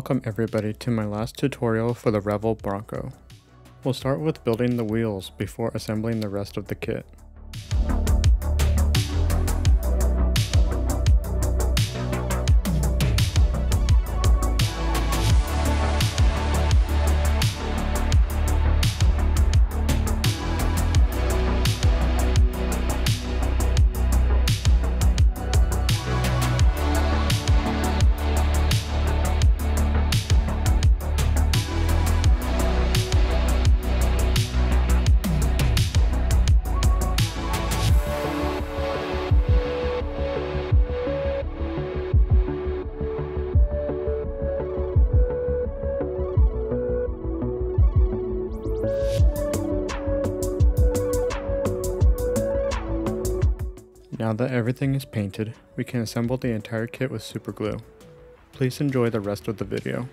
Welcome everybody to my last tutorial for the Revell Bronco. We'll start with building the wheels before assembling the rest of the kit. Now that everything is painted, we can assemble the entire kit with super glue. Please enjoy the rest of the video.